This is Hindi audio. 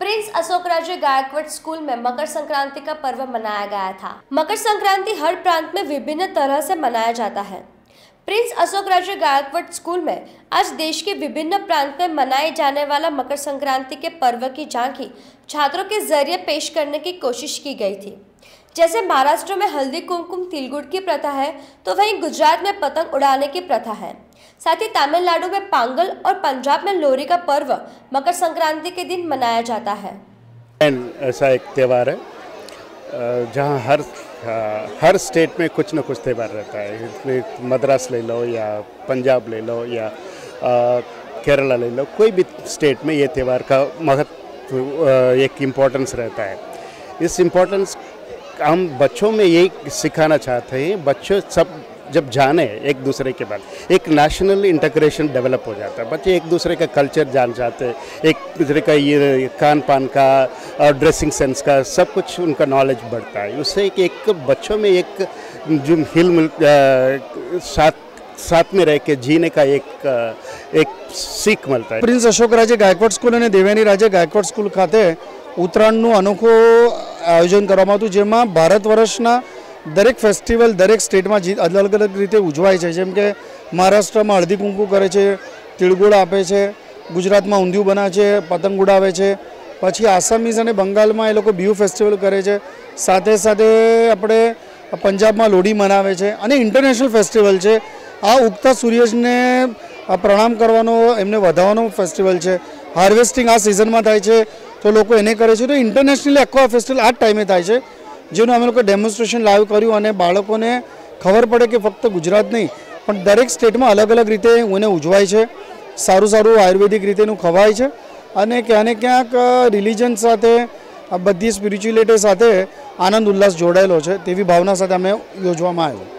प्रिंस अशोक राज्य गायकवाड़ स्कूल में मकर संक्रांति का पर्व मनाया गया था। मकर संक्रांति हर प्रांत में विभिन्न तरह से मनाया जाता है। प्रिंस अशोक राज्य गायकवाड़ स्कूल में आज देश के विभिन्न प्रांत में मनाए जाने वाला मकर संक्रांति के पर्व की झांकी छात्रों के ज़रिए पेश करने की कोशिश की गई थी। जैसे महाराष्ट्र में हल्दी कुमकुम तिलगुड़ की प्रथा है तो वहीं गुजरात में पतंग उड़ाने की प्रथा है। साथ ही तमिलनाडु में पांगल और पंजाब में लोहरी का पर्व मकर संक्रांति के दिन मनाया जाता है। ऐसा एक त्यौहार है जहाँ हर हर स्टेट में कुछ ना कुछ त्यौहार रहता है। इसमें मद्रास ले लो या पंजाब ले लो या केरला ले लो, कोई भी स्टेट में ये त्यौहार का महत्व एक इम्पोर्टेंस रहता है। इस इम्पोर्टेंस हम बच्चों में यही सिखाना चाहते हैं, बच्चों सब जब जाने एक दूसरे के बाद एक नेशनल इंटीग्रेशन डेवलप हो जाता है बच्चे एक दूसरे का कल्चर जान जाते हैं एक दूसरे का ये खान पान का और ड्रेसिंग सेंस का सब कुछ उनका नॉलेज बढ़ता है उससे एक, एक बच्चों में एक जो हिल मिल अ, साथ साथ में रह के जीने का एक अ, એક શીખ મળતા હોય પ્રિન્સ અશોક રાજે ગાયકવાડ સ્કૂલ અને દેવ્યાની રાજે ગાયકવાડ સ્કૂલ ખાતે ઉત્તરાયણનું અનોખું આયોજન કરવામાં હતું જેમાં ભારત વર્ષના દરેક ફેસ્ટિવલ દરેક સ્ટેટમાં જી- અલગ અલગ રીતે ઉજવાય છે. જેમ કે મહારાષ્ટ્રમાં હળદી કુંકુ કરે છે, તિળગુળ આપે છે, ગુજરાતમાં ઊંધિયું બનાવે છે, પતંગ ઉડાવે છે. પછી આસામીઝ અને બંગાળમાં એ લોકો બિહુ ફેસ્ટિવલ કરે છે. સાથે સાથે આપણે પંજાબમાં લોડી મનાવે છે અને ઇન્ટરનેશનલ ફેસ્ટિવલ છે. આ ઉગતા સૂર્યને પ્રણામ કરવાનો, એમને વધારવાનો ફેસ્ટિવલ છે. હાર્વેસ્ટિંગ આ સિઝનમાં થાય છે. તો લોકો એને કરે છે. તો ઇન્ટરનેશનલી આખો આ ફેસ્ટિવલ આ જ ટાઈમે થાય છે. જેનું અમે લોકો ડેમોન્સ્ટ્રેશન લાઈવ કર્યું અને બાળકોને ખબર પડે કે ફક્ત ગુજરાત નહીં પણ દરેક સ્ટેટમાં અલગ અલગ રીતે એને ઉજવાય છે સારું સારું આયુર્વેદિક રીતેનું ખવાય છે અને ક્યાં ને ક્યાંક રિલિજન સાથે આ બધી સ્પિરિચ્યુઅલિટી સાથે આનંદ ઉલ્લાસ જોડાયેલો છે તેવી ભાવના સાથે અમે યોજવામાં આવ્યું